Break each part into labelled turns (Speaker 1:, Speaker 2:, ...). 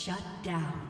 Speaker 1: Shut down.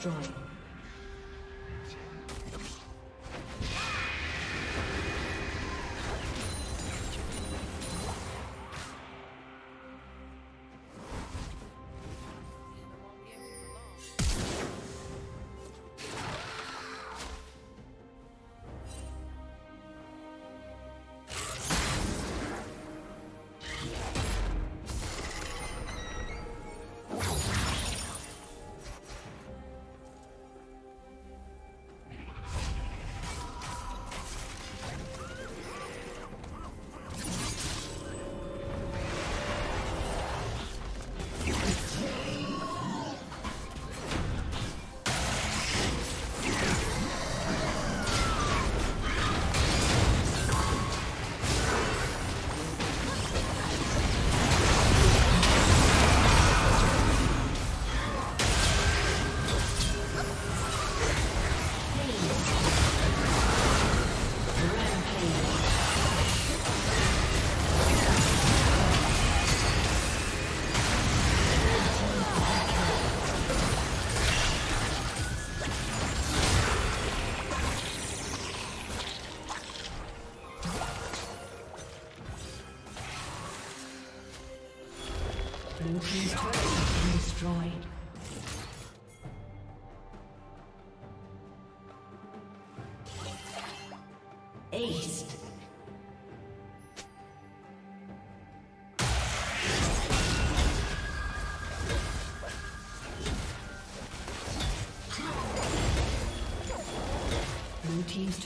Speaker 1: Destroyed.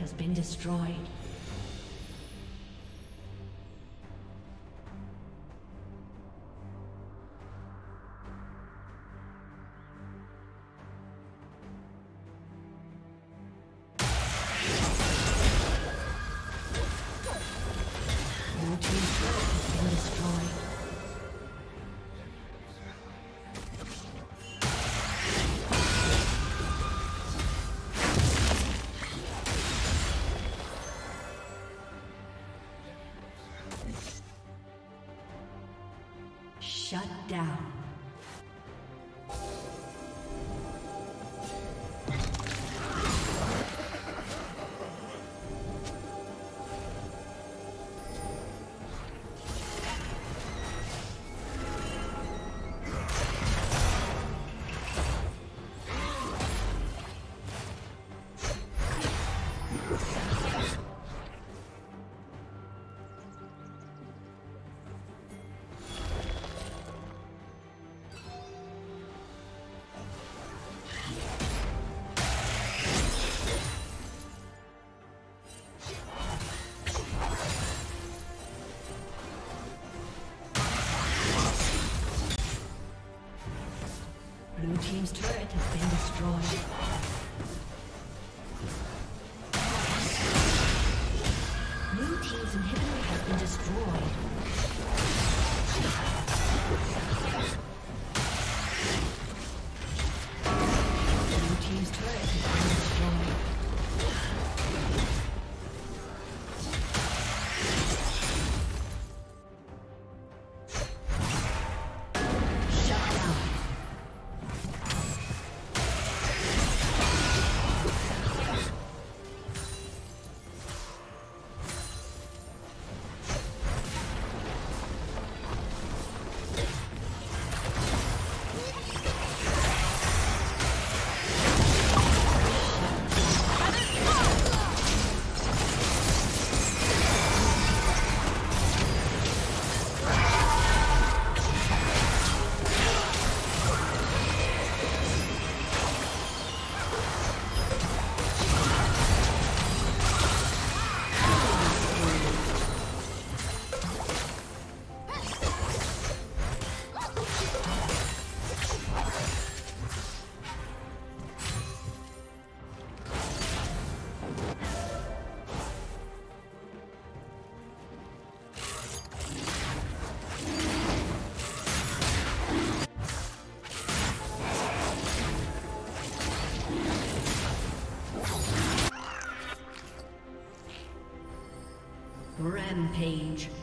Speaker 1: Has been destroyed. Down. Destroyed. Rampage.